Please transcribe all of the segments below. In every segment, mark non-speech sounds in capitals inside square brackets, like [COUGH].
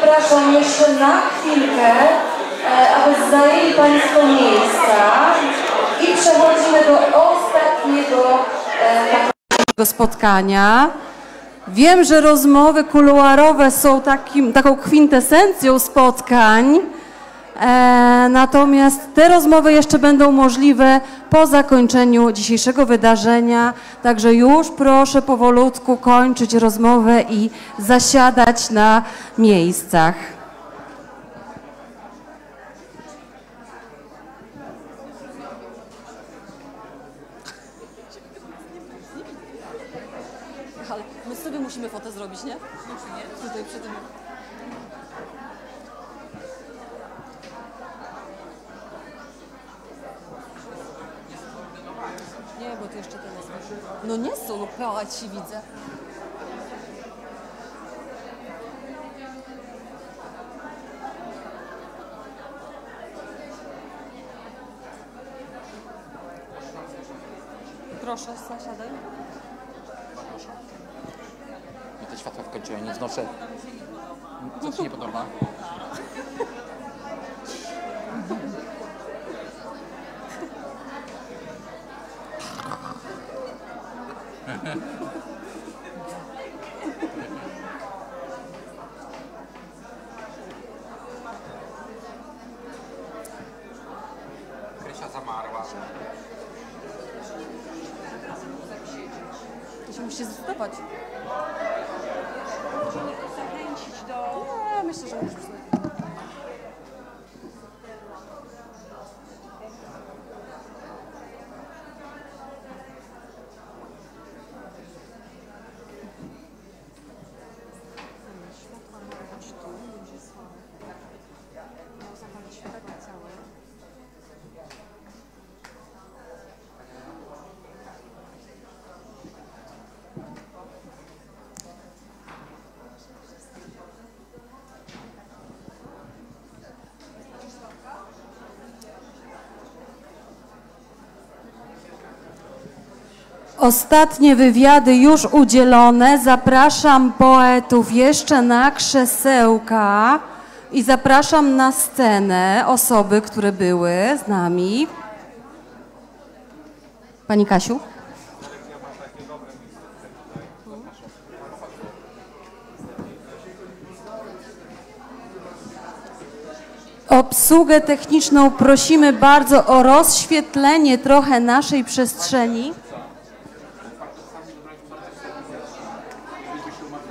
zapraszam jeszcze na chwilkę, e, aby zajęli Państwo miejsca i przechodzimy do ostatniego e, spotkania. Wiem, że rozmowy kuluarowe są takim, taką kwintesencją spotkań, natomiast te rozmowy jeszcze będą możliwe po zakończeniu dzisiejszego wydarzenia, także już proszę powolutku kończyć rozmowę i zasiadać na miejscach. Ale my sobie musimy fotę zrobić, nie? Tutaj przy tym. Nie, bo to jeszcze teraz. No nie są, no ci widzę. Proszę, zasiadaj. Mi te światła wkończyły, nie znoszę. Co ci nie podoba? [LAUGHS] Krysia zamarła. To się musi zdecydować. Nie, myślę, że musimy Ostatnie wywiady już udzielone. Zapraszam poetów jeszcze na krzesełka i zapraszam na scenę osoby, które były z nami. Pani Kasiu? Obsługę techniczną prosimy bardzo o rozświetlenie trochę naszej przestrzeni.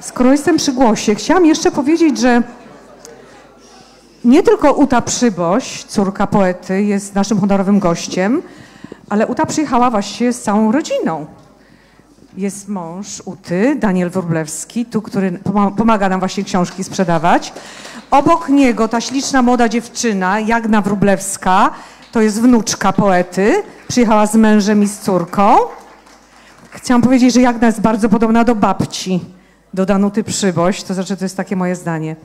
Skoro jestem przy głosie, chciałam jeszcze powiedzieć, że nie tylko Uta Przyboś, córka poety, jest naszym honorowym gościem, ale Uta przyjechała właściwie z całą rodziną. Jest mąż Uty, Daniel Wróblewski, tu, który poma- pomaga nam właśnie książki sprzedawać. Obok niego ta śliczna młoda dziewczyna, Jagna Wróblewska, to jest wnuczka poety. Przyjechała z mężem i z córką. Chciałam powiedzieć, że Jagna jest bardzo podobna do babci, do Danuty Przyboś, to znaczy to jest takie moje zdanie.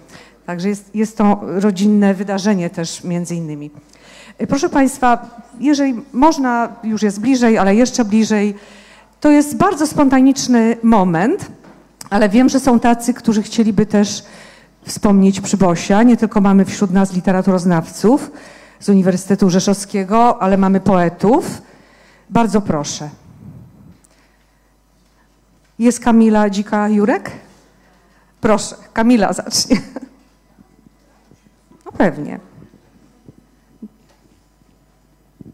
Także jest, jest to rodzinne wydarzenie też między innymi. Y, Proszę Państwa, jeżeli można, już jest bliżej, ale jeszcze bliżej, to jest bardzo spontaniczny moment, ale wiem, że są tacy, którzy chcieliby też wspomnieć Przybosia. Nie tylko mamy wśród nas literaturoznawców z Uniwersytetu Rzeszowskiego, ale mamy poetów. Bardzo proszę. Jest Kamila Dzika-Jurek? Proszę, Kamila zacznie. No pewnie.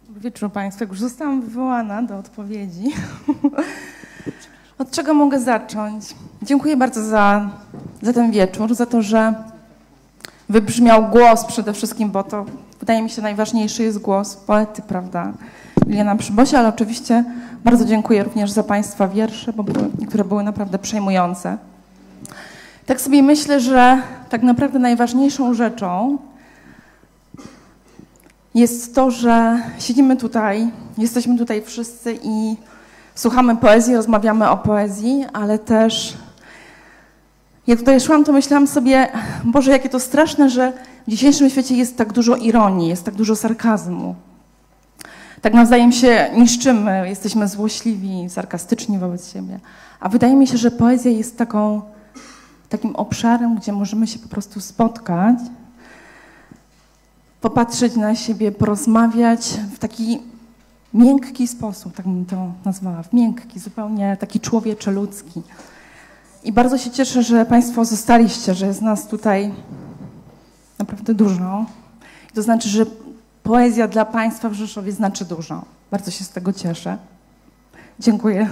Dobry wieczór Państwu. Już zostałam wywołana do odpowiedzi, [LAUGHS] od czego mogę zacząć? Dziękuję bardzo za, za ten wieczór, za to, że wybrzmiał głos przede wszystkim, bo to wydaje mi się najważniejszy jest głos poety, prawda? Juliana Przybosia, ale oczywiście Bardzo dziękuję również za Państwa wiersze, bo były, niektóre były naprawdę przejmujące. Tak sobie myślę, że tak naprawdę najważniejszą rzeczą jest to, że siedzimy tutaj, jesteśmy tutaj wszyscy i słuchamy poezji, rozmawiamy o poezji, ale też jak tutaj szłam, to myślałam sobie, Boże, jakie to straszne, że w dzisiejszym świecie jest tak dużo ironii, jest tak dużo sarkazmu. Tak nawzajem się niszczymy, jesteśmy złośliwi, sarkastyczni wobec siebie. A wydaje mi się, że poezja jest taką, takim obszarem, gdzie możemy się po prostu spotkać, popatrzeć na siebie, porozmawiać w taki miękki sposób, tak bym to nazwała, w miękki, zupełnie taki człowieczy, ludzki. I bardzo się cieszę, że Państwo zostaliście, że jest nas tutaj naprawdę dużo. To znaczy, że poezja dla Państwa w Rzeszowie znaczy dużo. Bardzo się z tego cieszę. Dziękuję.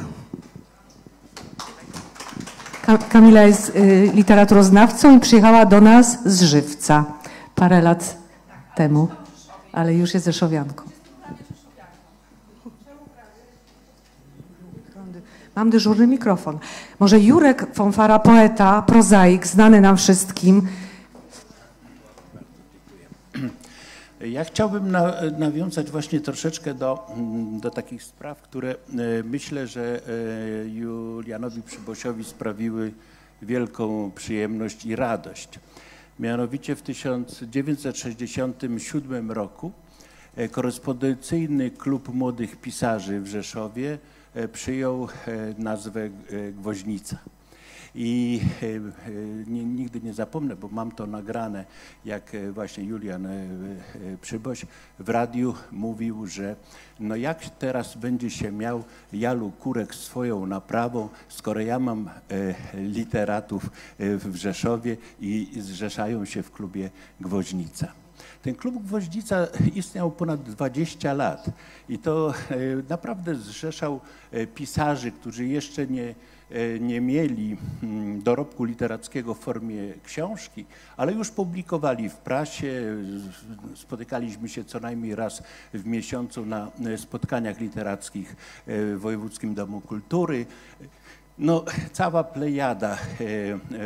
Ka- Kamila jest y, literaturoznawcą i przyjechała do nas z Żywca parę lat temu, ale już jest rzeszowianką. Mam dyżurny mikrofon. Może Jurek Fonfara, poeta, prozaik, znany nam wszystkim. Ja chciałbym na, nawiązać właśnie troszeczkę do, mm, do takich spraw, które e, myślę, że e, Julianowi Przybosiowi sprawiły wielką przyjemność i radość. Mianowicie w 1967 roku e, korespondencyjny klub młodych pisarzy w Rzeszowie przyjął nazwę Gwoźnica. I e, e, nie, nigdy nie zapomnę, bo mam to nagrane, jak e, właśnie Julian Przyboś w radiu mówił, że no jak teraz będzie się miał Jalu Kurek swoją naprawą, skoro ja mam literatów w Rzeszowie i zrzeszają się w klubie Gwoźnica. Ten klub Gwoździca istniał ponad 20 lat i to naprawdę zrzeszał pisarzy, którzy jeszcze nie, nie mieli mm, dorobku literackiego w formie książki, ale już publikowali w prasie. Spotykaliśmy się co najmniej raz w miesiącu na e, spotkaniach literackich e, w Wojewódzkim Domu Kultury. No, cała plejada e,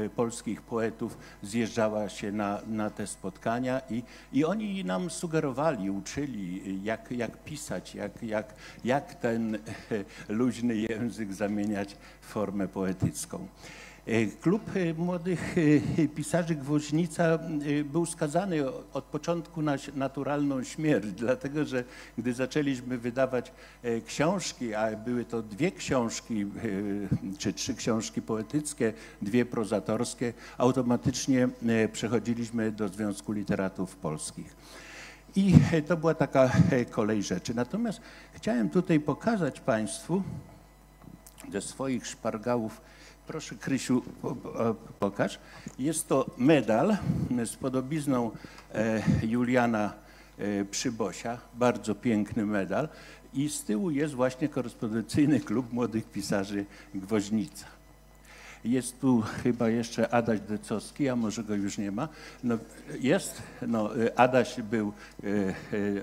e, polskich poetów zjeżdżała się na, na te spotkania i, i oni nam sugerowali, uczyli, jak, jak pisać, jak, jak, jak ten e, luźny język zamieniać w formę poetycką. E, Klub e, młodych e, pisarzy Gwoźnica był skazany od początku na naturalną śmierć, dlatego że gdy zaczęliśmy wydawać książki, a były to dwie książki, czy trzy książki poetyckie, dwie prozatorskie, automatycznie przechodziliśmy do Związku Literatów Polskich. I to była taka kolej rzeczy. Natomiast chciałem tutaj pokazać Państwu ze swoich szpargałów. Proszę, Krysiu, po- po- pokaż. Jest to medal z podobizną e, Juliana e, Przybosia, bardzo piękny medal. I z tyłu jest właśnie korespondencyjny klub młodych pisarzy Gwoźnica. Jest tu chyba jeszcze Adaś Decowski, a może go już nie ma. No, jest, no, e, Adaś był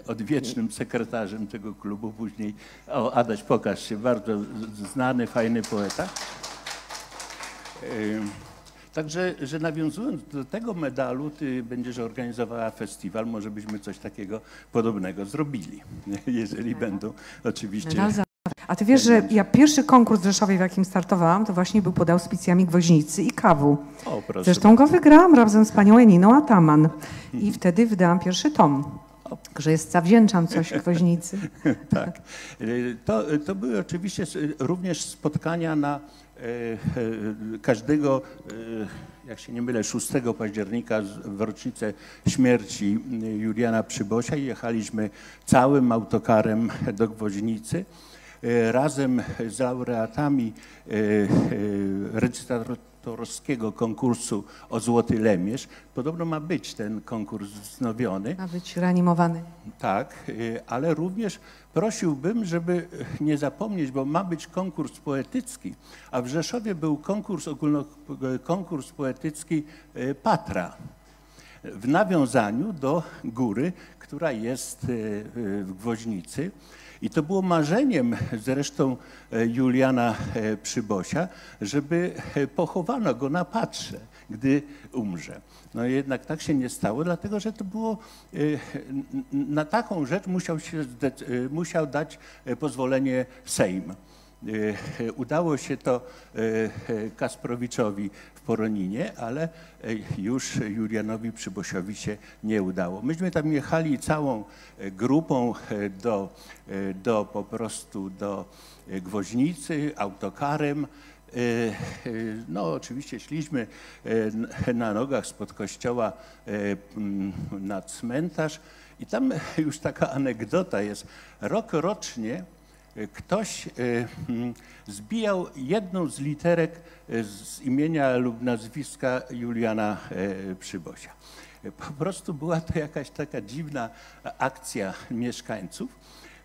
odwiecznym sekretarzem tego klubu, później, o Adaś pokaż się, bardzo znany, fajny poeta. Ym, Także, że nawiązując do tego medalu, ty będziesz organizowała festiwal, może byśmy coś takiego podobnego zrobili, [LAUGHS] jeżeli będą oczywiście... Medal za- A ty wiesz, że ja pierwszy konkurs w Rzeszowie, w jakim startowałam, to właśnie był pod auspicjami Gwoźnicy i Kawu. O, proszę Zresztą go wygrałam razem z panią Janiną Ataman i wtedy wydałam pierwszy tom. Że jest zawdzięczam coś Gwoźnicy. [LAUGHS] tak. Y, To, to były oczywiście również spotkania na każdego, e, jak się nie mylę, 6 października w rocznicę śmierci Juliana Przybosia jechaliśmy całym autokarem do Gwoźnicy. E, Razem z laureatami e, recytatorskiego konkursu o Złoty Lemierz. Podobno ma być ten konkurs wznowiony. Ma być reanimowany. Tak, y, ale również prosiłbym, żeby nie zapomnieć, bo ma być konkurs poetycki, a w Rzeszowie był konkurs, ogólno, konkurs poetycki y, Patra w nawiązaniu do góry, która jest y, y, w Gwoźnicy. I to było marzeniem zresztą e, Juliana e, Przybosia, żeby e, pochowano go na patrze, gdy umrze. No jednak tak się nie stało, dlatego że to było, na taką rzecz musiał, się musiał dać pozwolenie Sejm. Udało się to Kasprowiczowi Poroninie, ale e, już Julianowi Przybosiowi się nie udało. Myśmy tam jechali całą e, grupą e, do, do po prostu do Gwoźnicy autokarem. No, oczywiście szliśmy na nogach spod kościoła na cmentarz i tam [LAUGHS] już taka anegdota jest. Rok rocznie ktoś e, mm, zbijał jedną z literek e, z imienia lub nazwiska Juliana e, Przybosia. Po prostu była to jakaś taka dziwna akcja mieszkańców,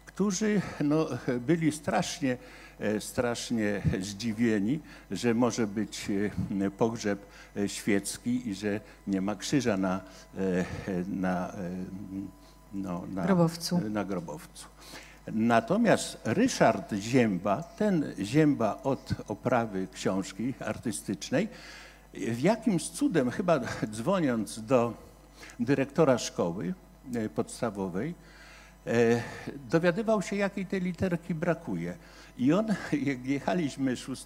którzy no, byli strasznie, strasznie zdziwieni, że może być pogrzeb świecki i że nie ma krzyża na, na, no, na Grobowcu. Na grobowcu. Natomiast Ryszard Zięba, ten Zięba od oprawy książki artystycznej, w jakimś cudem, chyba dzwoniąc do dyrektora szkoły e, podstawowej, e, dowiadywał się, jakiej tej literki brakuje. I on, [LAUGHS] jak jechaliśmy 6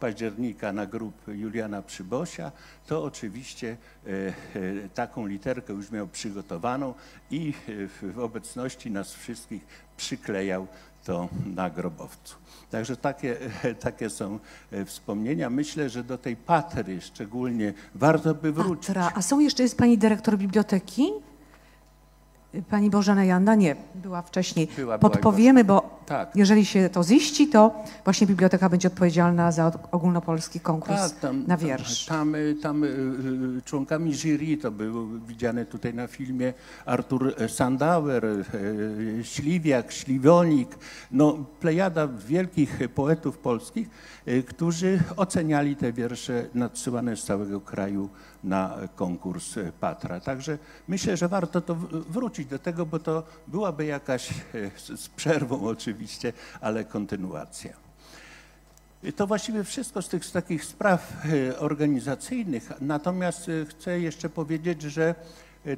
października na grób Juliana Przybosia, to oczywiście e, e, taką literkę już miał przygotowaną i e, w- obecności nas wszystkich przyklejał to na grobowcu. Także takie, takie są wspomnienia. Myślę, że do tej patry szczególnie warto by wrócić. Patra. A są jeszcze, jest pani dyrektor biblioteki? Pani Bożena Janda? Nie, była wcześniej. Była, była Podpowiemy, bo Tak. jeżeli się to ziści, to właśnie biblioteka będzie odpowiedzialna za og- ogólnopolski konkurs Tak, tam, na wiersz. Tam, tam, tam y, y, członkami jury to był widziany tutaj na filmie Artur Sandauer, y, y, Śliwiak, Śliwonik, no plejada wielkich poetów polskich, y, którzy oceniali te wiersze nadsyłane z całego kraju na konkurs y, Patra. Także myślę, że warto to wrócić do tego, bo to byłaby jakaś, y, z przerwą oczywiście, ale kontynuacja. To właściwie wszystko z tych z takich spraw e, organizacyjnych. Natomiast e, chcę jeszcze powiedzieć, że e, e,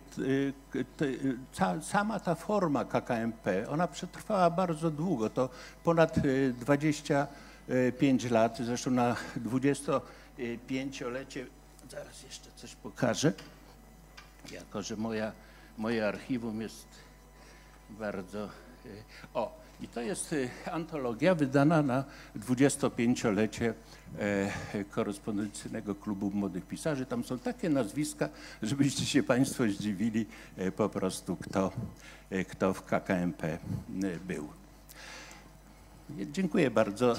e, sama ta forma KKMP, ona przetrwała bardzo długo. To ponad e, 25 lat. Zresztą na 25-lecie, zaraz jeszcze coś pokażę, jako że moja, moje archiwum jest bardzo. y, O, i to jest y, antologia wydana na 25-lecie e, korespondencyjnego klubu młodych pisarzy. Tam są takie nazwiska, żebyście się Państwo zdziwili e, po prostu, kto, e, kto w KKMP był. Dziękuję bardzo,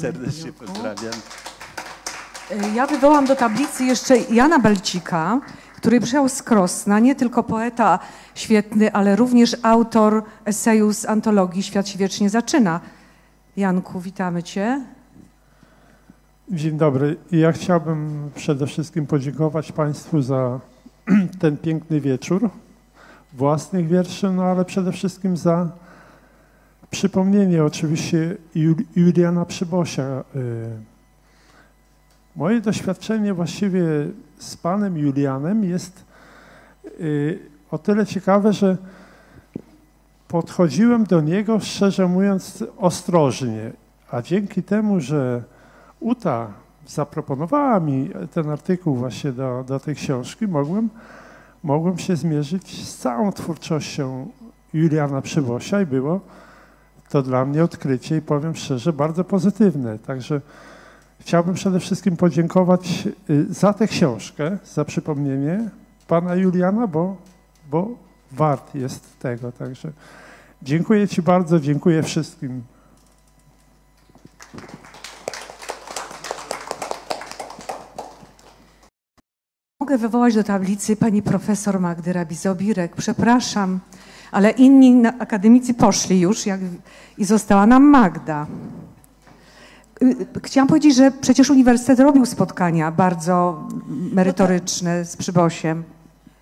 serdecznie pozdrawiam. Y, Ja wywołam do tablicy jeszcze Jana Belcika, który przyjechał z Krosna, nie tylko poeta świetny, ale również autor eseju z antologii Świat się wiecznie zaczyna. Janku, witamy Cię. Dzień dobry. Ja chciałbym przede wszystkim podziękować Państwu za [CLEARS THROAT] ten piękny wieczór własnych wierszy, no ale przede wszystkim za przypomnienie oczywiście Jul- Juliana Przybosia. Moje doświadczenie właściwie z panem Julianem jest y, o tyle ciekawe, że podchodziłem do niego, szczerze mówiąc, ostrożnie, a dzięki temu, że Uta zaproponowała mi ten artykuł właśnie do, do tej książki, mogłem, mogłem się zmierzyć z całą twórczością Juliana Przybosia i było to dla mnie odkrycie i powiem szczerze, bardzo pozytywne. Także chciałbym przede wszystkim podziękować y, za tę książkę, za przypomnienie pana Juliana, bo, bo wart jest tego. Także dziękuję Ci bardzo, dziękuję wszystkim. Mogę wywołać do tablicy pani profesor Magdy Rabizobirek. Przepraszam, ale inni akademicy poszli już jak, i została nam Magda. Y, Chciałam powiedzieć, że przecież uniwersytet robił spotkania bardzo merytoryczne z Przybosiem.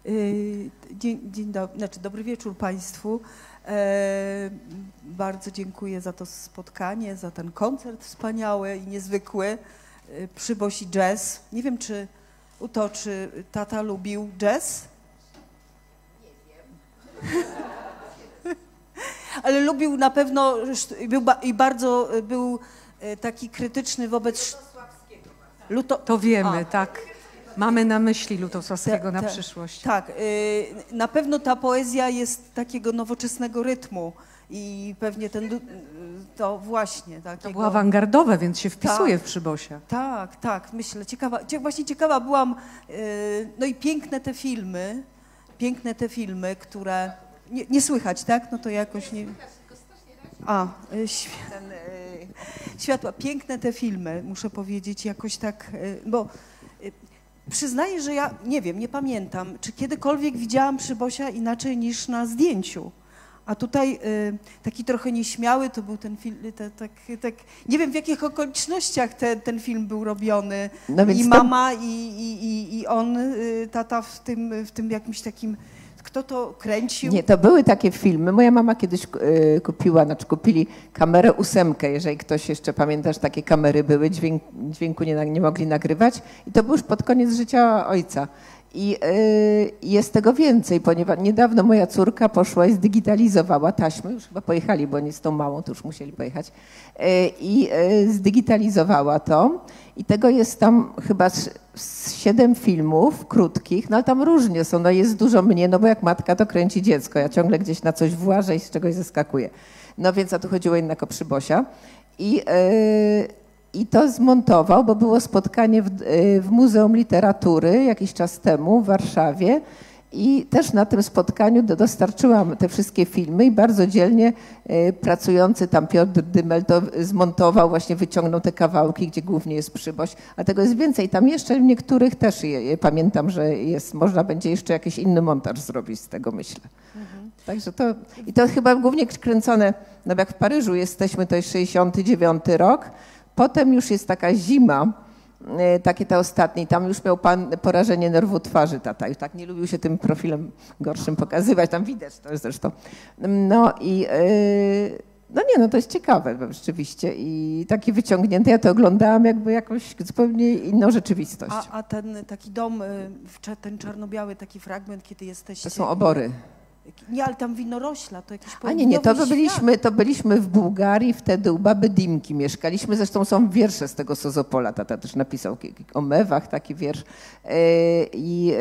Y, Dzień, dzień dobry, znaczy dobry wieczór Państwu. E, bardzo dziękuję za to spotkanie, za ten koncert wspaniały i niezwykły. E, Przyboś i jazz. Nie wiem, czy Uto, czy tata lubił jazz? Nie wiem. [LAUGHS] Ale lubił na pewno i bardzo był taki krytyczny wobec Luto, To wiemy, A. tak. Mamy na myśli Lutosławskiego na przyszłość. Tak, y, na pewno ta poezja jest takiego nowoczesnego rytmu i pewnie ten, to właśnie To takiego... było awangardowe, więc się wpisuje Tak. w Przybosia. Tak, tak, myślę, ciekawa, cie- właśnie ciekawa byłam, y, no i piękne te filmy, piękne te filmy, które, nie, nie słychać, tak? No to jakoś nie... A, y, świ- ten, y, światła, piękne te filmy, muszę powiedzieć, jakoś tak, y, bo y, przyznaję, że ja nie wiem, nie pamiętam, czy kiedykolwiek widziałam Przybosia inaczej niż na zdjęciu. A tutaj y, taki trochę nieśmiały to był ten film, te, tak, tak, nie wiem w jakich okolicznościach te, ten film był robiony. No I mama, i, i, i, i on, tata w tym, w tym jakimś takim, kto to kręcił? Nie, to były takie filmy. Moja mama kiedyś e, kupiła, znaczy kupili kamerę ósemkę, jeżeli ktoś jeszcze pamięta, że takie kamery były, dźwięk, dźwięku nie, nie mogli nagrywać. I to był już pod koniec życia ojca. I e, jest tego więcej, ponieważ niedawno moja córka poszła i zdigitalizowała taśmy, już chyba pojechali, bo oni z tą małą to już musieli pojechać, e, i e, zdigitalizowała to. I tego jest tam chyba siedem filmów krótkich, no ale tam różnie są, no jest dużo mnie, no bo jak matka to kręci dziecko, ja ciągle gdzieś na coś włażę i z czegoś zeskakuję. No więc a tu chodziło jednak o Przybosia. I, i to zmontował, bo było spotkanie w, yy, w Muzeum Literatury jakiś czas temu w Warszawie. I też na tym spotkaniu do- dostarczyłam te wszystkie filmy i bardzo dzielnie e, pracujący tam Piotr Dymel to zmontował, właśnie wyciągnął te kawałki, gdzie głównie jest przyboś, a tego jest więcej. Tam jeszcze w niektórych też je, je, pamiętam, że jest, można będzie jeszcze jakiś inny montaż zrobić z tego, myślę. Także to, i to chyba głównie kręcone, no jak w Paryżu jesteśmy, to jest 69 rok, potem już jest taka zima, e, takie te ostatnie, tam już miał pan porażenie nerwu twarzy tata, już tak nie lubił się tym profilem gorszym pokazywać, tam widać to zresztą. No i e, no nie, no to jest ciekawe rzeczywiście i takie wyciągnięte, ja to oglądałam jakby jakąś zupełnie inną rzeczywistość. A, a ten taki dom, cze- ten czarno-biały taki fragment, kiedy jesteście... To są obory. Nie, ale tam winorośla, to jakiś A nie, nie, to byliśmy, to byliśmy w Bułgarii, wtedy u baby Dimki mieszkaliśmy, zresztą są wiersze z tego Sozopola, tata też napisał o mewach taki wiersz. E, I e,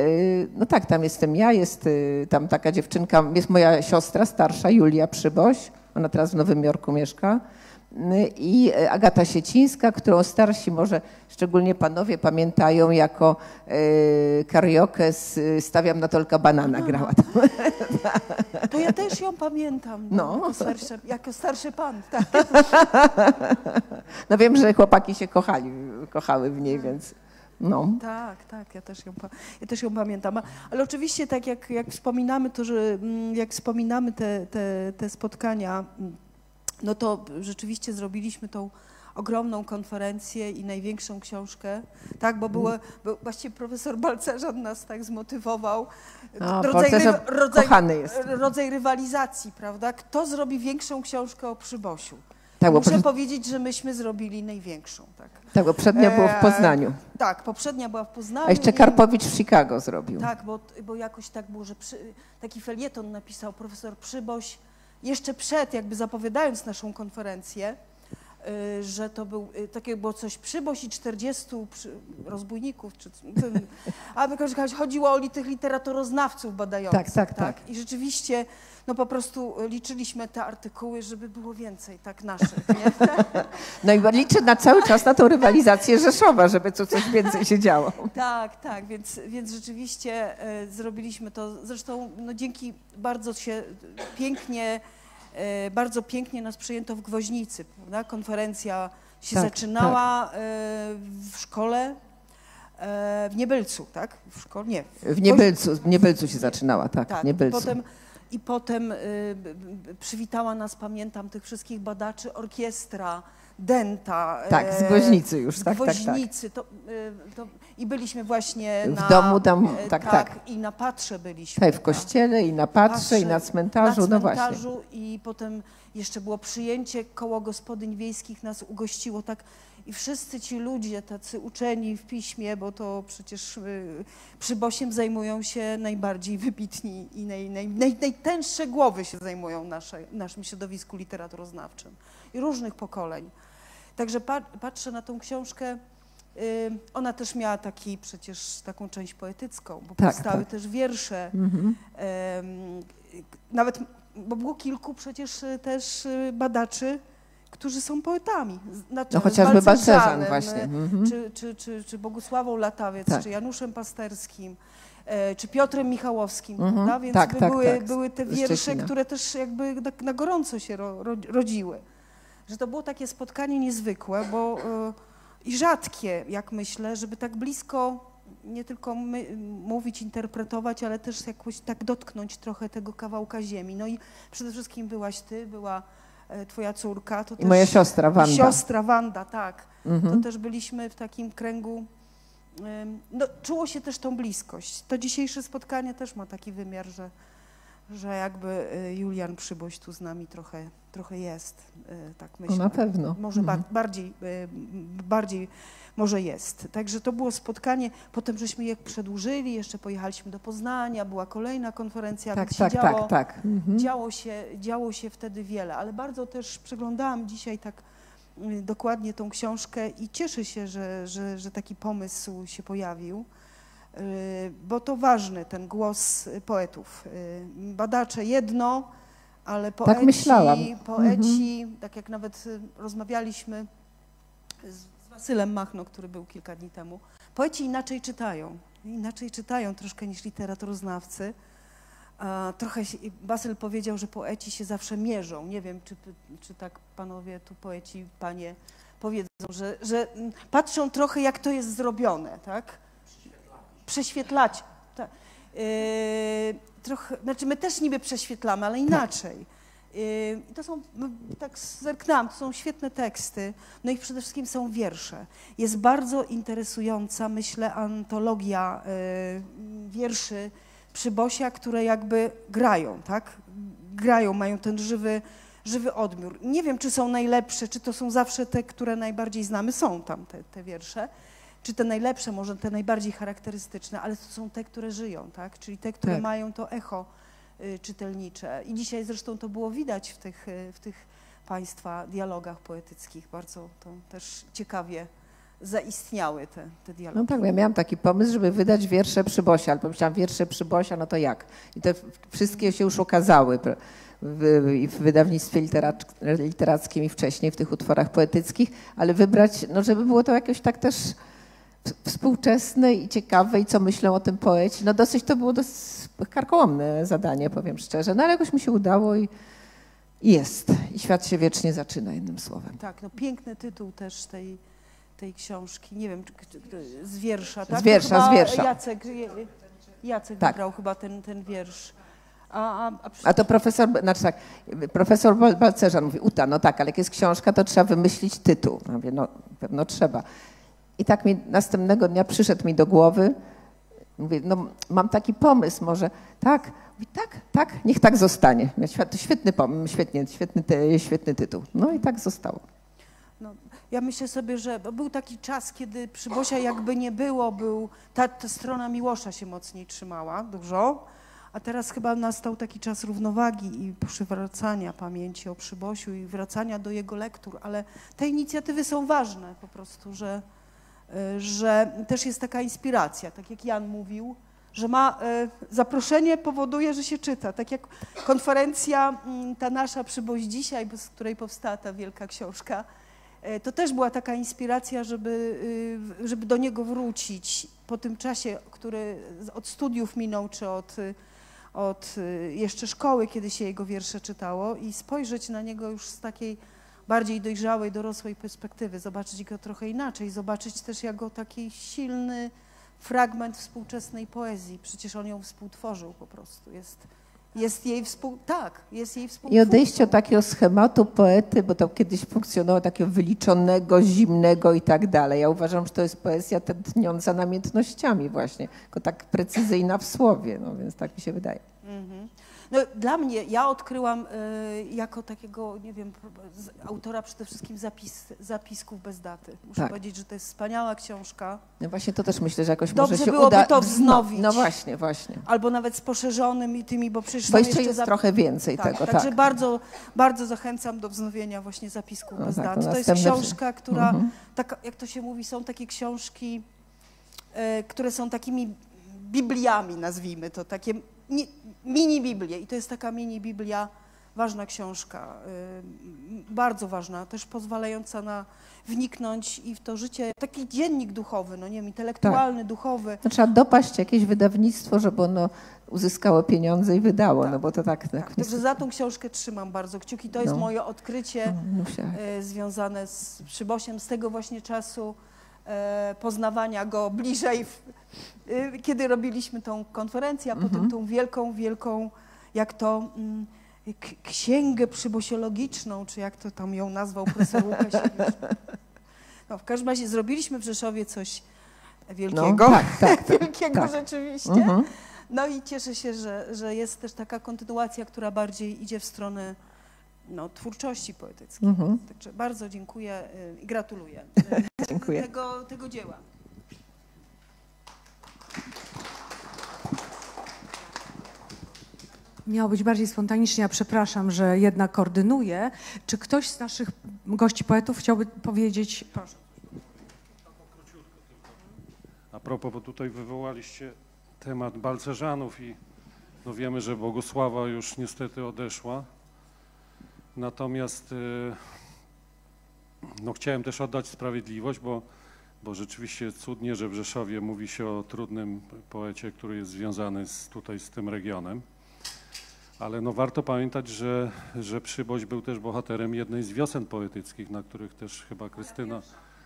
no tak, tam jestem ja, jest e, tam taka dziewczynka, jest moja siostra starsza, Julia Przyboś, ona teraz w Nowym Jorku mieszka. I e, Agata Siecińska, którą starsi może szczególnie panowie pamiętają jako e, karaoke z Stawiam na Tolka Banana grała tam. [LAUGHS] To ja też ją pamiętam. No. Jako, starszy, jako starszy pan, tak. [LAUGHS] No wiem, że chłopaki się kochali, kochały w niej, więc no. Tak, tak, ja też ją, ja też ją pamiętam. Ale oczywiście tak jak, jak wspominamy to, że mm, jak wspominamy te, te, te spotkania, mm, no to rzeczywiście zrobiliśmy tą ogromną konferencję i największą książkę, tak, bo było, bo właściwie profesor Balcerzan nas tak zmotywował. A, Balcerzan kochany jest. rodzaj rywalizacji, prawda? Kto zrobi większą książkę o Przybosiu? Tak, Muszę przed, powiedzieć, że myśmy zrobili największą, tak. tak, bo przednia było w Eee, Poznaniu, Tak, poprzednia była w Poznaniu. a jeszcze Karpowicz w Chicago zrobił. Tak, bo, bo jakoś tak było, że przy, taki felieton napisał profesor Przyboś jeszcze przed, jakby zapowiadając naszą konferencję, że to był, y, takie było coś Przyboś i 40 przy, rozbójników, czy, [LAUGHS] a chodziło o tych literatoroznawców badających. Tak, tak, tak. I rzeczywiście, no po prostu liczyliśmy te artykuły, żeby było więcej, tak naszych, nie? [LAUGHS] No i liczę na cały czas na tą rywalizację Rzeszowa, żeby tu coś więcej się działo. [LAUGHS] Tak, tak, więc, więc rzeczywiście e, zrobiliśmy to. Zresztą no, dzięki bardzo się pięknie, bardzo pięknie nas przyjęto w Gwoźnicy, prawda? Konferencja się Tak, zaczynała e, w szkole e, w Niebylcu, tak? W szkole, nie. W Niebylcu, w Niebylcu się zaczynała, tak, Tak, Niebylcu. Potem, I potem przywitała nas, pamiętam, tych wszystkich badaczy, orkiestra Denta. Tak, z e, Gwoźnicy już, z tak, tak, tak. Gwoźnicy, To, e, to, I byliśmy właśnie W na... domu tam, e, tak, tak. I na Patrze byliśmy. Tutaj w kościele i na Patrze, i na cmentarzu, na no właśnie. cmentarzu I potem jeszcze było przyjęcie, koło gospodyń wiejskich nas ugościło tak i wszyscy ci ludzie, tacy uczeni w piśmie, bo to przecież y, przybosiem zajmują się najbardziej wybitni i naj, naj, naj, najtęższe głowy się zajmują nasze, naszym środowisku literaturoznawczym i różnych pokoleń. Także pa, patrzę na tą książkę, y, ona też miała taki, przecież taką część poetycką, bo Tak, powstały tak. też wiersze, Mhm. Nawet, bo było kilku przecież y, też y, badaczy, którzy są poetami. Znaczy, No chociażby Balcerzan właśnie. y, Mhm. czy, czy, czy, czy Bogusławą Latawiec, Tak. czy Januszem Pasterskim, e, czy Piotrem Michałowskim, Mhm. prawda? Więc Tak, tak, były, tak. były te Ze wiersze, które też jakby na, gorąco się ro, ro, rodziły. Że to było takie spotkanie niezwykłe, bo e, i rzadkie, jak myślę, żeby tak blisko nie tylko my, mówić, interpretować, ale też jakoś tak dotknąć trochę tego kawałka ziemi. No i przede wszystkim byłaś ty, była e, twoja córka. To I też, moja siostra Wanda. Siostra Wanda, tak. Mhm. To też byliśmy w takim kręgu. No, czuło się też tą bliskość. To dzisiejsze spotkanie też ma taki wymiar, że, że jakby y, Julian Przyboś tu z nami trochę, trochę jest, y, tak myślę. No na pewno. Może Mhm. bardziej, y, bardziej może jest. Także to było spotkanie, potem żeśmy je przedłużyli, jeszcze pojechaliśmy do Poznania, była kolejna konferencja, Tak, tak, się tak, działo, tak. Mhm. działo, się, działo się wtedy wiele, ale bardzo też przeglądałam dzisiaj tak dokładnie tą książkę i cieszę się, że, że, że taki pomysł się pojawił, bo to ważny ten głos poetów. Y, Badacze jedno, ale poeci, Tak myślałam. poeci, tak jak nawet y, rozmawialiśmy z, Wasylem Machno, który był kilka dni temu, poeci inaczej czytają, inaczej czytają troszkę niż literaturoznawcy. Trochę Basyl powiedział, że poeci się zawsze mierzą. Nie wiem, czy, czy tak panowie tu poeci, panie powiedzą, że, że mm, patrzą trochę, jak to jest zrobione, tak? Prześwietlać. Tak. Yy, trochę, znaczy my też niby prześwietlamy, ale inaczej. Yy, to są, m, tak zerknęłam, to są świetne teksty, no i przede wszystkim są wiersze. Jest bardzo interesująca, myślę, antologia yy, wierszy Przybosia, które jakby grają, tak? Grają, mają ten żywy, żywy odbiór. Nie wiem, czy są najlepsze, czy to są zawsze te, które najbardziej znamy. Są tam te, te wiersze. Czy te najlepsze, może te najbardziej charakterystyczne, ale to są te, które żyją, tak? Czyli te, które Tak. mają to echo y, czytelnicze. I dzisiaj zresztą to było widać w tych, y, w tych Państwa dialogach poetyckich. Bardzo to też ciekawie zaistniały te, te dialogi. No tak, ja miałam taki pomysł, żeby wydać wiersze Przybosia, ale pomyślałam, wiersze Przybosia, no to jak? I te wszystkie się już ukazały w, w wydawnictwie literac- literackim i wcześniej w tych utworach poetyckich, ale wybrać, no żeby było to jakoś tak też współczesne i ciekawe i co myślą o tym poeci. No dosyć to było dosyć karkołomne zadanie, powiem szczerze, no ale jakoś mi się udało i, i jest. I świat się wiecznie zaczyna, jednym słowem. Tak, no piękny tytuł też tej, tej książki. Nie wiem, czy, z wiersza, tak? Z wiersza, z wiersza. Jacek, Jacek Tak. wybrał chyba ten, ten wiersz. A, a, a, przy- A to profesor, znaczy tak, profesor Bal- Balcerzan mówi, Uta, no tak, ale jak jest książka, to trzeba wymyślić tytuł. Ja mówię, no pewno trzeba. I tak mi następnego dnia przyszedł mi do głowy, mówię, no mam taki pomysł, może tak, mówi, tak, tak, niech tak zostanie. To świetny pomysł, świetnie, świetny, świetny tytuł. No i tak zostało. No, ja myślę sobie, że był taki czas, kiedy Przybosia jakby nie było, był, ta, ta strona Miłosza się mocniej trzymała, dużo, a teraz chyba nastał taki czas równowagi i przywracania pamięci o Przybosiu i wracania do jego lektur, ale te inicjatywy są ważne po prostu, że, że też jest taka inspiracja, tak jak Jan mówił, że ma y, zaproszenie powoduje, że się czyta. Tak jak konferencja mm, ta nasza Przyboś dzisiaj, z której powstała ta wielka książka, E, To też była taka inspiracja, żeby, y, żeby do niego wrócić po tym czasie, który od studiów minął, czy od, y, od y, jeszcze szkoły, kiedy się jego wiersze czytało i spojrzeć na niego już z takiej bardziej dojrzałej, dorosłej perspektywy, zobaczyć go trochę inaczej, zobaczyć też jako taki silny fragment współczesnej poezji. Przecież on ją współtworzył po prostu. Jest, jest jej współ... Tak, jest jej I współtwórcą. odejście od takiego schematu poety, bo to kiedyś funkcjonowało takiego wyliczonego, zimnego i tak dalej. Ja uważam, że to jest poezja tętniąca namiętnościami właśnie, tylko tak precyzyjna w słowie, no więc tak mi się wydaje. Mhm. No, dla mnie, ja odkryłam y, jako takiego, nie wiem, autora przede wszystkim zapis, zapisków bez daty. Muszę Tak. powiedzieć, że to jest wspaniała książka. No właśnie to też myślę, że jakoś Dobrze może się byłoby uda to wzno- wznowić. No właśnie, właśnie. Albo nawet z poszerzonymi tymi, bo przecież Bo są jeszcze jest zap- trochę więcej tak, tego, Także tak. bardzo, bardzo zachęcam do wznowienia właśnie zapisków No bez tak, to daty. To jest następne- książka, która, Mhm. taka, jak to się mówi, są takie książki, e, które są takimi bibliami, nazwijmy to, takie mini Biblie. I to jest taka mini Biblia, ważna książka, y, bardzo ważna, też pozwalająca na wniknąć i w to życie, taki dziennik duchowy, no nie wiem, intelektualny, duchowy. No, trzeba dopaść jakieś wydawnictwo, żeby ono uzyskało pieniądze i wydało, no bo to tak... tak, Także za tą książkę trzymam bardzo kciuki. To jest No. moje odkrycie No, e, związane z Przybosiem, z tego właśnie czasu e, poznawania go bliżej, e, kiedy robiliśmy tą konferencję, a potem Mhm. tą wielką, wielką, jak to, mm, księgę przybosiologiczną, czy jak to tam ją nazwał profesor Łukasiewicz. [LAUGHS] No, w każdym razie zrobiliśmy w Rzeszowie coś wielkiego, No, tak, tak, [LAUGHS] tak, wielkiego tak. rzeczywiście. Mhm. No i cieszę się, że, że jest też taka kontynuacja, która bardziej idzie w stronę no, twórczości poetyckiej. Mhm. Także bardzo dziękuję y, i gratuluję [LAUGHS] y, Dziękuję. tego, tego dzieła. Miało być bardziej spontanicznie, ja przepraszam, że jednak koordynuję. Czy ktoś z naszych gości poetów chciałby powiedzieć? Proszę. A propos, bo tutaj wywołaliście temat Balcerzanów i no wiemy, że Bogusława już niestety odeszła. Natomiast y, no chciałem też oddać sprawiedliwość, bo, bo rzeczywiście cudnie, że w Rzeszowie mówi się o trudnym poecie, który jest związany z, tutaj z tym regionem. Ale no warto pamiętać, że, że Przyboś był też bohaterem jednej z wiosen poetyckich, na których też chyba Krystyna,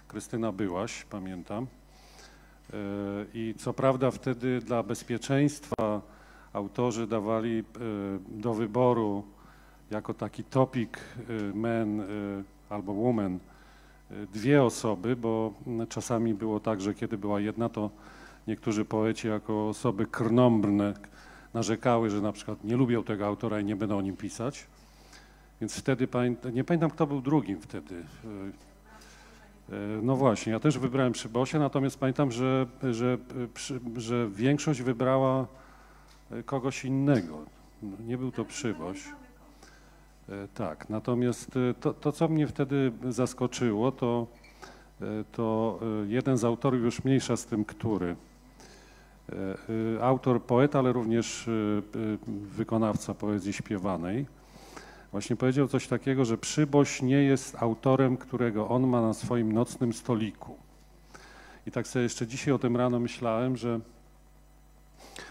Krystyna byłaś, pamiętam. E, I co prawda wtedy dla bezpieczeństwa autorzy dawali e, do wyboru jako taki topik e, men e, albo woman e, dwie osoby, bo czasami było tak, że kiedy była jedna, to niektórzy poeci jako osoby krnąbrne narzekały, że na przykład nie lubią tego autora i nie będą o nim pisać. Więc wtedy, nie pamiętam kto był drugim wtedy. No właśnie, ja też wybrałem Przybosia, natomiast pamiętam, że, że, że większość wybrała kogoś innego. Nie był to Przyboś. E, Tak, natomiast e, to, to co mnie wtedy zaskoczyło, to, e, to jeden z autorów, już mniejsza z tym, który, autor, poeta, ale również wykonawca poezji śpiewanej, właśnie powiedział coś takiego, że Przyboś nie jest autorem, którego on ma na swoim nocnym stoliku. I tak sobie jeszcze dzisiaj o tym rano myślałem, że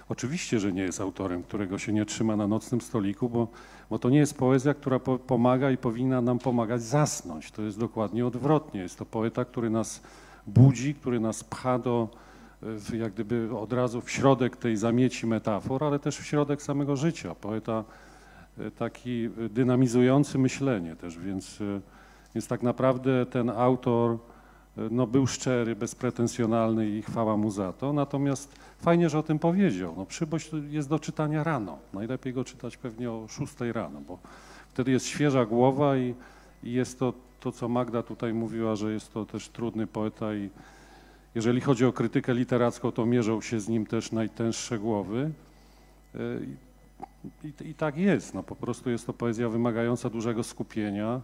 oczywiście, że nie jest autorem, którego się nie trzyma na nocnym stoliku, bo, bo to nie jest poezja, która po, pomaga i powinna nam pomagać zasnąć. To jest dokładnie odwrotnie. Jest to poeta, który nas budzi, który nas pcha do, jak gdyby od razu w środek tej zamieci metafor, ale też w środek samego życia. Poeta e, taki e, dynamizujący myślenie też, więc, e, więc tak naprawdę ten autor no, był szczery, bezpretensjonalny i chwała mu za to. Natomiast fajnie, że o tym powiedział. No, przyboś jest do czytania rano. Najlepiej go czytać pewnie o 6 rano, bo wtedy jest świeża głowa i, i jest to, to, co Magda tutaj mówiła, że jest to też trudny poeta i jeżeli chodzi o krytykę literacką, to mierzą się z nim też najtęższe głowy. E, I, i, I tak jest. No, po prostu jest to poezja wymagająca dużego skupienia.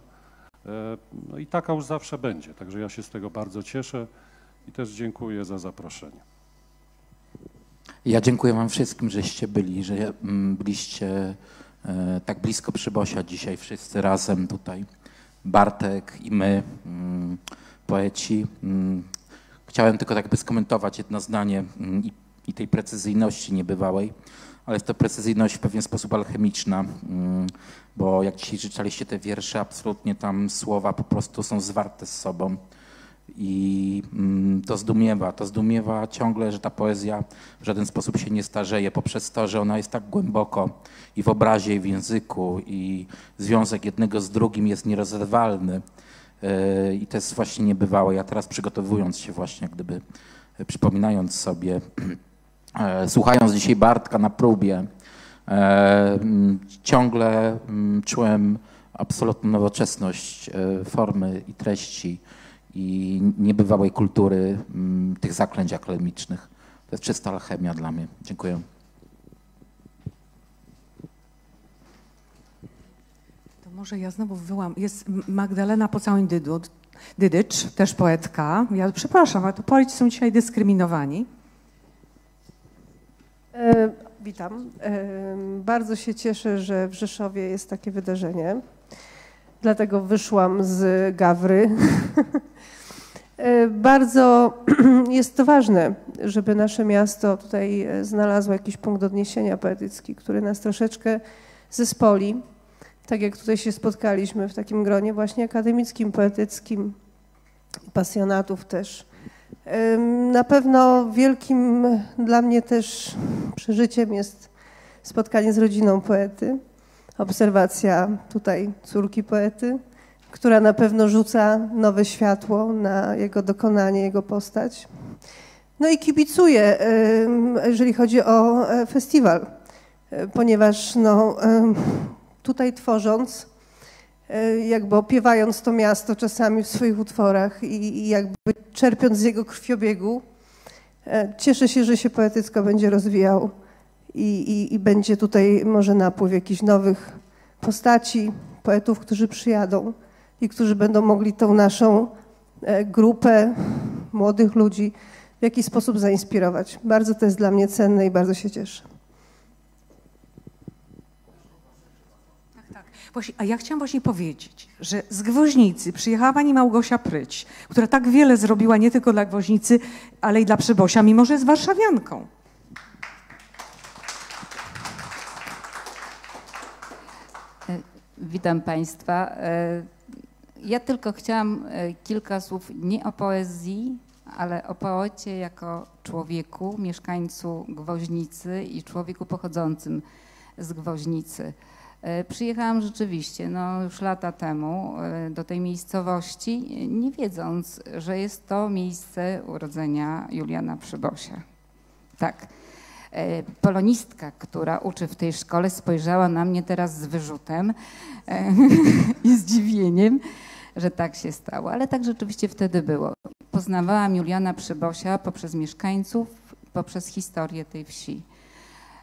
E, No i taka już zawsze będzie. Także ja się z tego bardzo cieszę i też dziękuję za zaproszenie. Ja dziękuję Wam wszystkim, żeście byli, że mm, byliście e, tak blisko Przybosia dzisiaj wszyscy razem tutaj. Bartek i my, mm, poeci. Mm, Chciałem tylko tak jakby skomentować jedno zdanie i, i tej precyzyjności niebywałej, ale jest to precyzyjność w pewien sposób alchemiczna, mm, bo jak dzisiaj czytaliście te wiersze, absolutnie tam słowa po prostu są zwarte z sobą I mm, to zdumiewa, to zdumiewa ciągle, że ta poezja w żaden sposób się nie starzeje, poprzez to, że ona jest tak głęboko i w obrazie, i w języku, i związek jednego z drugim jest nierozerwalny. E, I to jest właśnie niebywałe. Ja teraz przygotowując się właśnie, gdyby e, przypominając sobie, [CLEARS THROAT] słuchając dzisiaj Bartka na próbie, mm, ciągle mm, czułem absolutną nowoczesność formy i treści i niebywałej kultury mm, tych zaklęć akademicznych. To jest czysta alchemia dla mnie. Dziękuję. To może ja znowu wyłam. Jest Magdalena Pocałuń Dydycz, też poetka. Ja przepraszam, ale to poeci są dzisiaj dyskryminowani. E, witam. E, bardzo się cieszę, że w Rzeszowie jest takie wydarzenie. Dlatego wyszłam z Gawry. [LAUGHS] E, bardzo [CLEARS THROAT] jest to ważne, żeby nasze miasto tutaj znalazło jakiś punkt odniesienia poetycki, który nas troszeczkę zespoli. Tak jak tutaj się spotkaliśmy w takim gronie właśnie akademickim, poetyckim, pasjonatów też. Na pewno wielkim dla mnie też przeżyciem jest spotkanie z rodziną poety, obserwacja tutaj córki poety która na pewno rzuca nowe światło na jego dokonanie, jego postać. No i kibicuję, jeżeli chodzi o e, festiwal, ponieważ no, tutaj tworząc, jakby opiewając to miasto czasami w swoich utworach i, jakby czerpiąc z jego krwiobiegu, cieszę się, że się poetycko będzie rozwijał i, i, i będzie tutaj może napływ jakichś nowych postaci, poetów, którzy przyjadą i którzy będą mogli tą naszą e, grupę młodych ludzi w jakiś sposób zainspirować. Bardzo to jest dla mnie cenne i bardzo się cieszę. Tak, tak. Właśnie, a ja chciałam właśnie powiedzieć, że z Gwoźnicy przyjechała pani Małgosia Pryć, która tak wiele zrobiła nie tylko dla Gwoźnicy, ale i dla Przybosia, mimo że jest warszawianką. E, witam Państwa. E, ja tylko chciałam e, kilka słów nie o poezji, ale o poecie jako człowieku, mieszkańcu Gwoźnicy i człowieku pochodzącym z Gwoźnicy. E, przyjechałam rzeczywiście no, już lata temu e, do tej miejscowości, nie wiedząc, że jest to miejsce urodzenia Juliana Przybosia. Tak. Polonistka, która uczy w tej szkole, spojrzała na mnie teraz z wyrzutem [LAUGHS] i zdziwieniem że tak się stało, ale tak rzeczywiście wtedy było. Poznawałam Juliana Przybosia poprzez mieszkańców, poprzez historię tej wsi.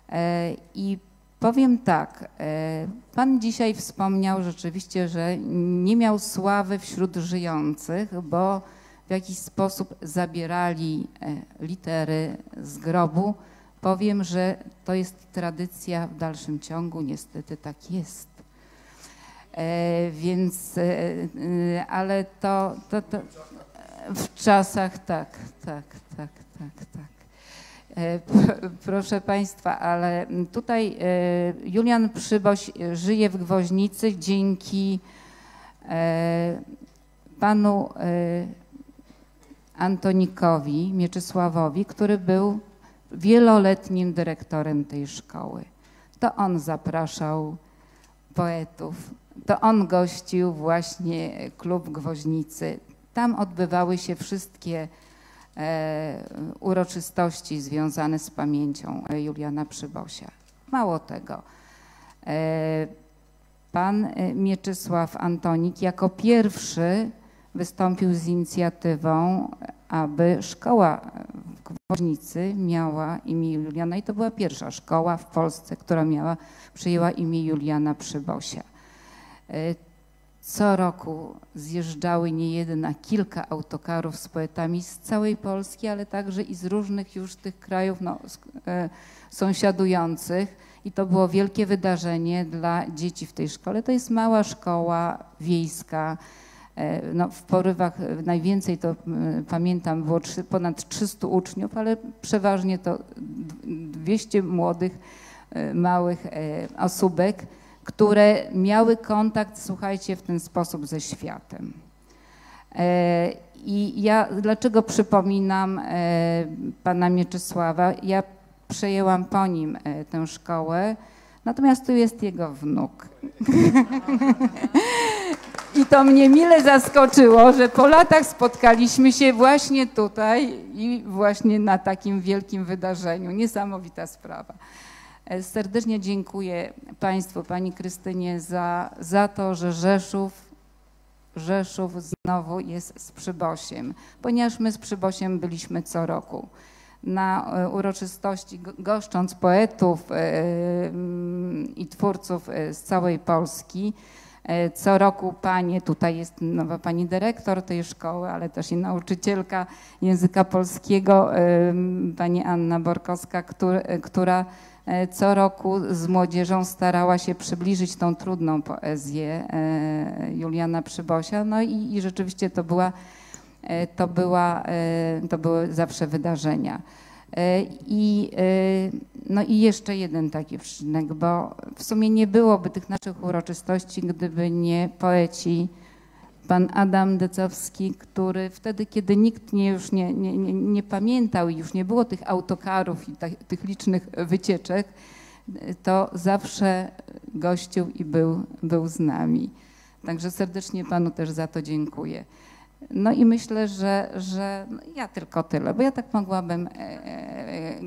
E, I powiem tak, e, pan dzisiaj wspomniał rzeczywiście, że nie miał sławy wśród żyjących, bo w jakiś sposób zabierali e, litery z grobu. Powiem, że to jest tradycja w dalszym ciągu, niestety tak jest. E, więc, ale to, to, to w czasach tak, tak, tak, tak, tak. [LAUGHS] Proszę Państwa, ale tutaj Julian Przyboś żyje w Gwoźnicy dzięki panu Antonikowi Mieczysławowi, który był wieloletnim dyrektorem tej szkoły. To on zapraszał poetów to on gościł właśnie klub Gwoźnicy. Tam odbywały się wszystkie e, uroczystości związane z pamięcią Juliana Przybosia. Mało tego, e, pan Mieczysław Antonik jako pierwszy wystąpił z inicjatywą, aby szkoła w Gwoźnicy miała imię Juliana i to była pierwsza szkoła w Polsce, która miała, przyjęła imię Juliana Przybosia. E, co roku zjeżdżały nie jedna, kilka autokarów z poetami z całej Polski, ale także i z różnych już tych krajów no, e, sąsiadujących. I to było wielkie wydarzenie dla dzieci w tej szkole. To jest mała szkoła wiejska. E, no, w porywach najwięcej to pamiętam było ponad 300 uczniów, ale przeważnie to 200 młodych, małych osóbek które miały kontakt, słuchajcie, w ten sposób ze światem. E, I ja dlaczego przypominam e, pana Mieczysława? Ja przejęłam po nim e, tę szkołę, natomiast tu jest jego wnuk. [LAUGHS] I to mnie mile zaskoczyło, że po latach spotkaliśmy się właśnie tutaj i właśnie na takim wielkim wydarzeniu. Niesamowita sprawa. E, serdecznie dziękuję Państwu, Pani Krystynie, za, za to, że Rzeszów, Rzeszów znowu jest z Przybosiem, ponieważ my z Przybosiem byliśmy co roku na e, uroczystości, goszcząc poetów e, mm, i twórców z całej Polski. Co roku panie, tutaj jest nowa pani dyrektor tej szkoły, ale też i nauczycielka języka polskiego, pani Anna Borkowska, która co roku z młodzieżą starała się przybliżyć tą trudną poezję e, Juliana Przybosia. No i, i rzeczywiście to była, e, to, była, to były zawsze wydarzenia. I, no i jeszcze jeden taki przyczynek, bo w sumie nie byłoby tych naszych uroczystości, gdyby nie poeci pan Adam Decowski, który wtedy, kiedy nikt nie, już nie, nie, nie, nie pamiętał i już nie było tych autokarów i tych licznych wycieczek, to zawsze gościł i był, był z nami. Także serdecznie panu też za to dziękuję. No i myślę, że, że ja tylko tyle, bo ja tak mogłabym e, e,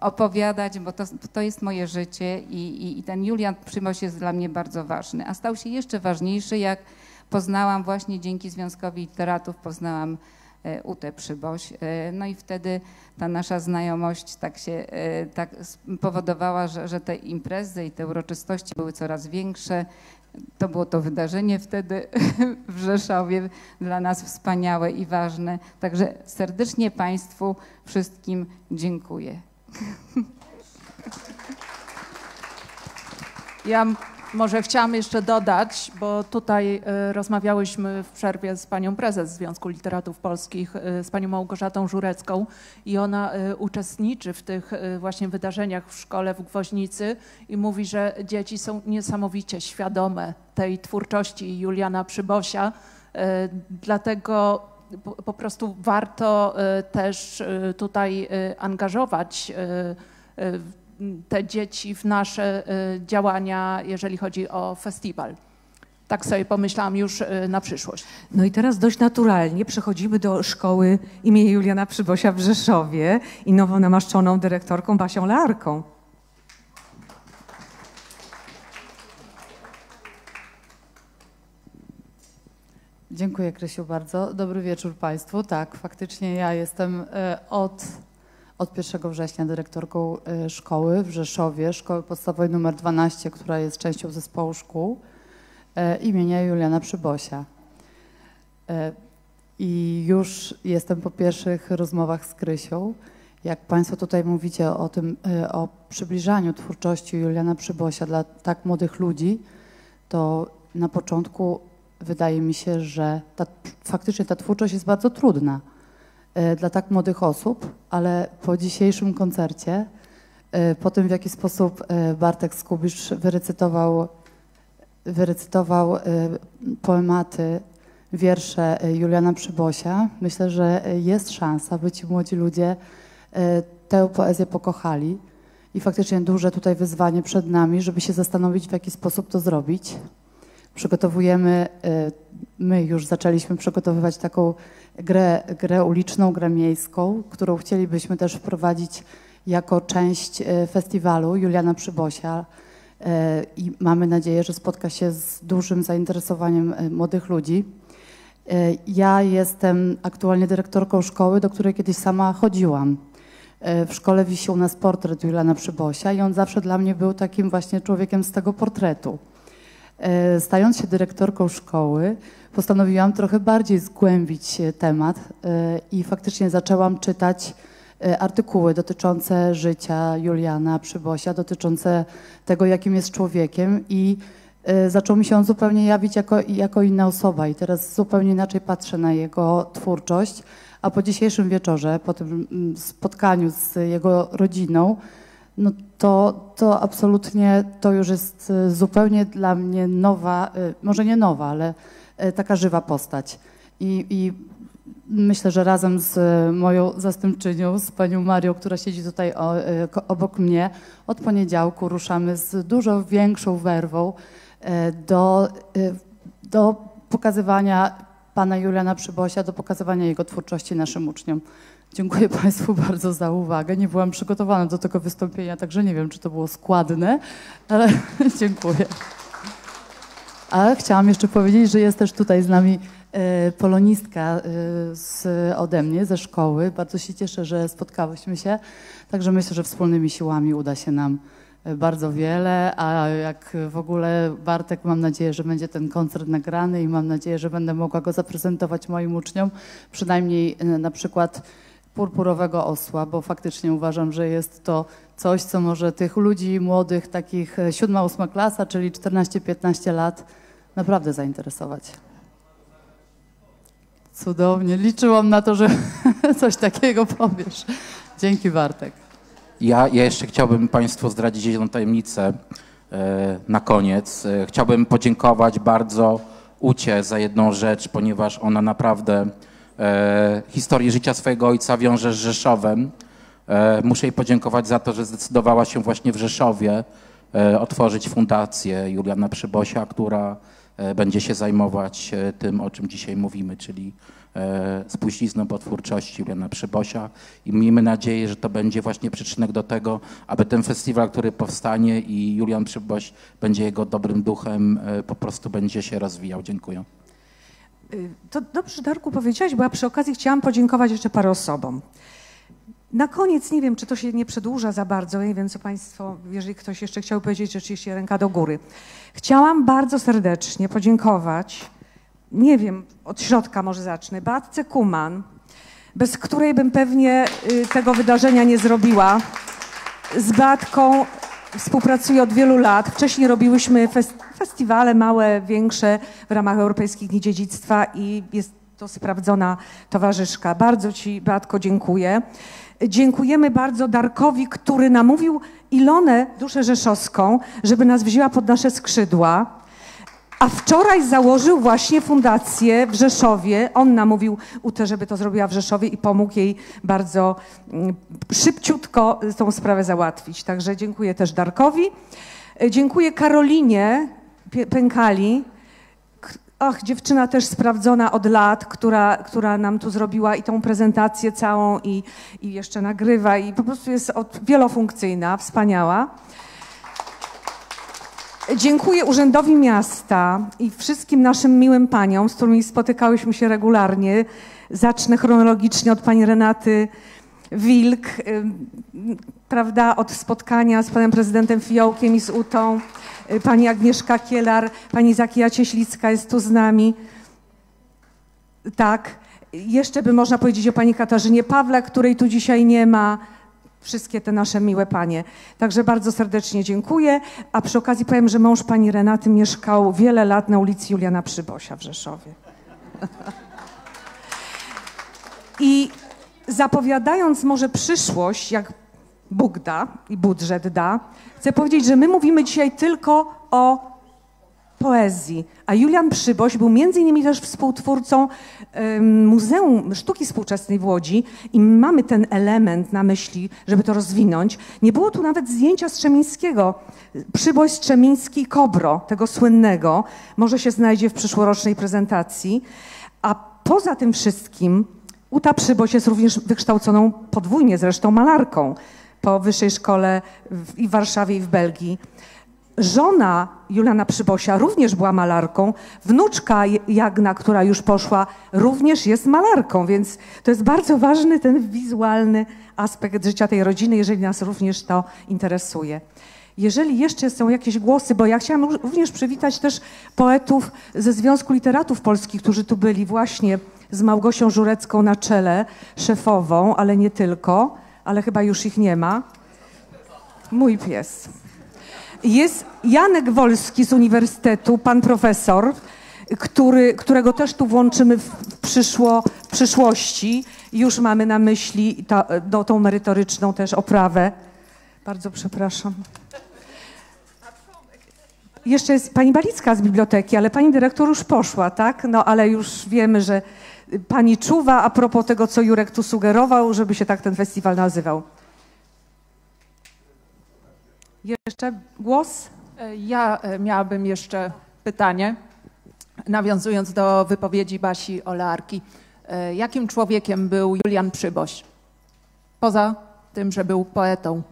opowiadać, bo to, to jest moje życie i, i, i ten Julian Przymoś jest dla mnie bardzo ważny, a stał się jeszcze ważniejszy, jak poznałam właśnie dzięki Związkowi Literatów, poznałam e, Utę Przyboś. E, no i wtedy ta nasza znajomość tak się e, tak powodowała, że, że te imprezy i te uroczystości były coraz większe. To było to wydarzenie wtedy [LAUGHS] w Rzeszowie dla nas wspaniałe i ważne. Także serdecznie Państwu wszystkim dziękuję. [LAUGHS] Ja może chciałam jeszcze dodać, bo tutaj e, rozmawiałyśmy w przerwie z panią prezes Związku Literatów Polskich, e, z panią Małgorzatą Żurecką i ona e, uczestniczy w tych właśnie wydarzeniach w szkole w Gwoźnicy i mówi, że dzieci są niesamowicie świadome tej twórczości Juliana Przybosia, dlatego po prostu warto też tutaj angażować te dzieci w nasze y, działania, jeżeli chodzi o festiwal. Tak sobie pomyślałam już y, na przyszłość. No i teraz dość naturalnie przechodzimy do szkoły imienia Juliana Przybosia w Rzeszowie i nowo namaszczoną dyrektorką Basią Larką. Dziękuję Krysiu bardzo. Dobry wieczór Państwu. Tak, faktycznie ja jestem y, od od 1 września dyrektorką y, szkoły w Rzeszowie, szkoły podstawowej numer 12, która jest częścią zespołu szkół y, imienia Juliana Przybosia. Y, I już jestem po pierwszych rozmowach z Krysią. Jak Państwo tutaj mówicie o tym, o przybliżaniu twórczości Juliana Przybosia dla tak młodych ludzi, to na początku wydaje mi się, że ta, faktycznie ta twórczość jest bardzo trudna dla tak młodych osób, ale po dzisiejszym koncercie, e, po tym w jaki sposób e, Bartek Skubisz wyrecytował, wyrecytował poematy, wiersze Juliana Przybosia, myślę, że jest szansa, by ci młodzi ludzie tę poezję pokochali. I faktycznie duże tutaj wyzwanie przed nami, żeby się zastanowić, w jaki sposób to zrobić. Przygotowujemy, my już zaczęliśmy przygotowywać taką grę, grę uliczną, grę miejską, którą chcielibyśmy też wprowadzić jako część e, festiwalu Juliana Przybosia e, i mamy nadzieję, że spotka się z dużym zainteresowaniem młodych ludzi. Ja jestem aktualnie dyrektorką szkoły, do której kiedyś sama chodziłam. W szkole wisi u nas portret Juliana Przybosia i on zawsze dla mnie był takim właśnie człowiekiem z tego portretu. Stając się dyrektorką szkoły, postanowiłam trochę bardziej zgłębić temat e, i faktycznie zaczęłam czytać e, artykuły dotyczące życia Juliana Przybosia, dotyczące tego, jakim jest człowiekiem i e, zaczął mi się on zupełnie jawić jako, jako inna osoba. I teraz zupełnie inaczej patrzę na jego twórczość, a po dzisiejszym wieczorze, po tym mm, spotkaniu z jego rodziną, no to, to absolutnie to już jest zupełnie dla mnie nowa, może nie nowa, ale E, taka żywa postać. I, I, myślę, że razem z moją zastępczynią, z panią Marią, która siedzi tutaj obok mnie, od poniedziałku ruszamy z dużo większą werwą do, do pokazywania pana Juliana Przybosia, do pokazywania jego twórczości naszym uczniom. Dziękuję Państwu bardzo za uwagę. Nie byłam przygotowana do tego wystąpienia, także nie wiem, czy to było składne, ale [LAUGHS] dziękuję. A chciałam jeszcze powiedzieć, że jest też tutaj z nami e, polonistka e, z, ode mnie, ze szkoły. Bardzo się cieszę, że spotkałyśmy się. Także myślę, że wspólnymi siłami uda się nam e, bardzo wiele, a jak w ogóle Bartek, mam nadzieję, że będzie ten koncert nagrany i mam nadzieję, że będę mogła go zaprezentować moim uczniom, przynajmniej na przykład purpurowego osła, bo faktycznie uważam, że jest to coś, co może tych ludzi młodych, takich e, siódma, ósma klasa, czyli 14-15 lat, naprawdę zainteresować. Cudownie. Liczyłam na to, że [LAUGHS] coś takiego powiesz. Dzięki Bartek. Ja, ja jeszcze chciałbym Państwu zdradzić jedną tajemnicę e, na koniec. E, chciałbym podziękować bardzo Ucie za jedną rzecz, ponieważ ona naprawdę e, historię życia swojego ojca wiąże z Rzeszowem. E, muszę jej podziękować za to, że zdecydowała się właśnie w Rzeszowie e, otworzyć fundację Juliana Przybosia, która e, będzie się zajmować e, tym, o czym dzisiaj mówimy, czyli e, spuścizną potwórczości Juliana Przybosia i miejmy nadzieję, że to będzie właśnie przyczynek do tego, aby ten festiwal, który powstanie i Julian Przyboś będzie jego dobrym duchem, po prostu będzie się rozwijał. Dziękuję. Y, To dobrze, Darku, powiedziałaś, bo ja przy okazji chciałam podziękować jeszcze parę osobom. Na koniec, nie wiem, czy to się nie przedłuża za bardzo, nie wiem, co Państwo, jeżeli ktoś jeszcze chciał powiedzieć, rzeczywiście ręka do góry. Chciałam bardzo serdecznie podziękować, nie wiem, od środka może zacznę, Beatce Kuman, bez której bym pewnie y, tego wydarzenia nie zrobiła. Z Beatką współpracuję od wielu lat. Wcześniej robiłyśmy fes- festiwale małe, większe w ramach Europejskich Dni Dziedzictwa i jest to sprawdzona towarzyszka. Bardzo Ci, Beatko, dziękuję. Dziękujemy bardzo Darkowi, który namówił Ilonę, duszę rzeszowską, żeby nas wzięła pod nasze skrzydła. A wczoraj założył właśnie fundację w Rzeszowie. On namówił Utę, żeby to zrobiła w Rzeszowie i pomógł jej bardzo mm, szybciutko tą sprawę załatwić. Także dziękuję też Darkowi. Dziękuję Karolinie Pękali. Ach, dziewczyna też sprawdzona od lat, która, która nam tu zrobiła i tą prezentację całą i, i jeszcze nagrywa i po prostu jest od, wielofunkcyjna, wspaniała. Dziękuję Urzędowi Miasta i wszystkim naszym miłym paniom, z którymi spotykałyśmy się regularnie. Zacznę chronologicznie od pani Renaty Wilk, prawda, od spotkania z panem prezydentem Fiołkiem i z Utą. Y, Pani Agnieszka Kielar, pani Zakia Cieślicka jest tu z nami. Tak. Jeszcze by można powiedzieć o pani Katarzynie Pawle, której tu dzisiaj nie ma. Wszystkie te nasze miłe panie. Także bardzo serdecznie dziękuję. A przy okazji powiem, że mąż pani Renaty mieszkał wiele lat na ulicy Juliana Przybosia w Rzeszowie. I zapowiadając może przyszłość, jak Bóg da i budżet da, chcę powiedzieć, że my mówimy dzisiaj tylko o poezji. A Julian Przyboś był między innymi też współtwórcą Muzeum Sztuki Współczesnej w Łodzi i mamy ten element na myśli, żeby to rozwinąć. Nie było tu nawet zdjęcia Strzemińskiego. Przyboś Strzemiński Kobro, tego słynnego, może się znajdzie w przyszłorocznej prezentacji. A poza tym wszystkim Uta Przyboś jest również wykształconą podwójnie zresztą malarką po wyższej szkole w, i w Warszawie i w Belgii. Żona Juliana Przybosia również była malarką. Wnuczka Jagna, która już poszła, również jest malarką, więc to jest bardzo ważny ten wizualny aspekt życia tej rodziny, jeżeli nas również to interesuje. Jeżeli jeszcze są jakieś głosy, bo ja chciałam ró- również przywitać też poetów ze Związku Literatów Polskich, którzy tu byli właśnie z Małgosią Żurecką na czele, szefową, ale nie tylko, ale chyba już ich nie ma. Mój pies. Jest Janek Wolski z Uniwersytetu, pan profesor, który, którego też tu włączymy w, przyszło, w przyszłości. Już mamy na myśli ta, no, tą merytoryczną też oprawę. Bardzo przepraszam. Jeszcze jest pani Balicka z biblioteki, ale pani dyrektor już poszła, tak? No ale już wiemy, że pani czuwa a propos tego, co Jurek tu sugerował, żeby się tak ten festiwal nazywał? Jeszcze głos? E, Ja e, miałabym jeszcze pytanie, nawiązując do wypowiedzi Basi Olarki. E, Jakim człowiekiem był Julian Przyboś? Poza tym, że był poetą.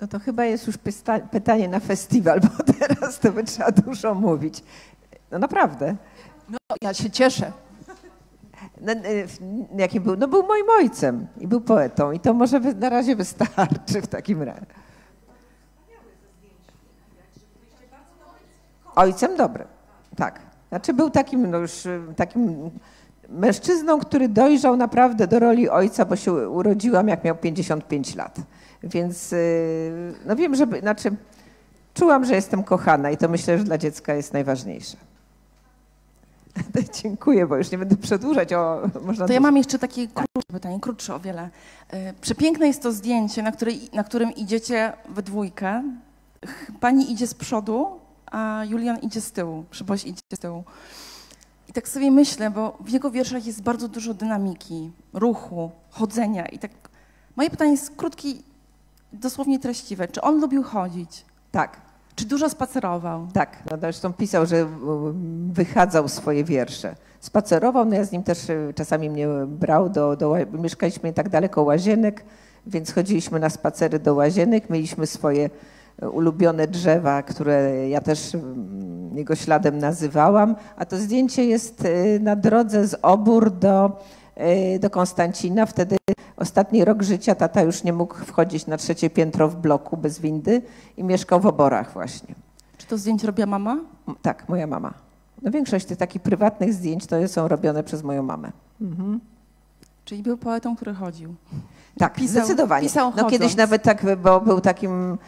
No to chyba jest już pysta- pytanie na festiwal, bo [LAUGHS] teraz to by trzeba dużo mówić. No naprawdę. No, ja się cieszę. No, y, jakim był? No był moim ojcem i był poetą i to może na razie wystarczy w takim razie. Ojcem dobrym, tak. Znaczy był takim, no już y, takim mężczyzną, który dojrzał naprawdę do roli ojca, bo się urodziłam jak miał 55 lat. Więc y, no wiem, że, znaczy czułam, że jestem kochana i to myślę, że dla dziecka jest najważniejsze. [LAUGHS] Dziękuję, bo już nie będę przedłużać. O, można To ja mam jeszcze takie krótsze pytanie, krótsze o wiele. E, Przepiękne jest to zdjęcie, na, której, na którym idziecie we dwójkę. Pani idzie z przodu, a Julian idzie z tyłu, Przyboś idzie z tyłu. I tak sobie myślę, bo w jego wierszach jest bardzo dużo dynamiki, ruchu, chodzenia. I tak moje pytanie jest krótkie, dosłownie treściwe. Czy on lubił chodzić? Tak. Czy dużo spacerował? Tak, no zresztą pisał, że um, wychadzał swoje wiersze. Spacerował, no ja z nim też y, czasami mnie brał do, do mieszkaliśmy tak daleko łazienek, więc chodziliśmy na spacery do łazienek, mieliśmy swoje y, ulubione drzewa, które ja też mm, jego śladem nazywałam, a to zdjęcie jest y, na drodze z Obór do, do Konstancina. Wtedy ostatni rok życia tata już nie mógł wchodzić na trzecie piętro w bloku bez windy i mieszkał w Oborach właśnie. Czy to zdjęcie robiła mama? Tak, moja mama. No większość tych takich prywatnych zdjęć to są robione przez moją mamę. Mhm. Czyli był poetą, który chodził. Tak, Pisał- zdecydowanie. pisał no kiedyś nawet tak, bo był takim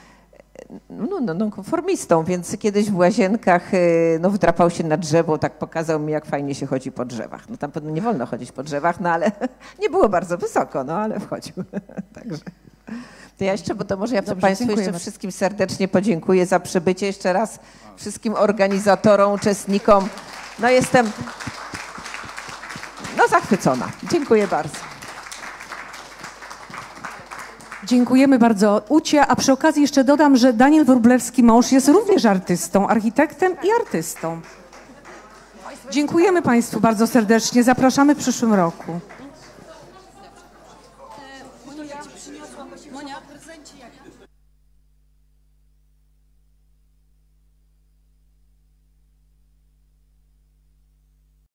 no, no, no, konformistą, więc kiedyś w łazienkach y, no, wdrapał się na drzewo, tak pokazał mi, jak fajnie się chodzi po drzewach. No tam pewno nie wolno chodzić po drzewach, no ale [LAUGHS] nie było bardzo wysoko, no ale wchodził. [LAUGHS] Także. To ja jeszcze, bo to może ja Dobrze, Państwu jeszcze bardzo. wszystkim serdecznie podziękuję za przybycie jeszcze raz wszystkim organizatorom, uczestnikom. No jestem no zachwycona. Dziękuję bardzo. Dziękujemy bardzo Ucie, a przy okazji jeszcze dodam, że Daniel Wróblewski mąż jest również artystą, architektem i artystą. Dziękujemy Państwu bardzo serdecznie, zapraszamy w przyszłym roku.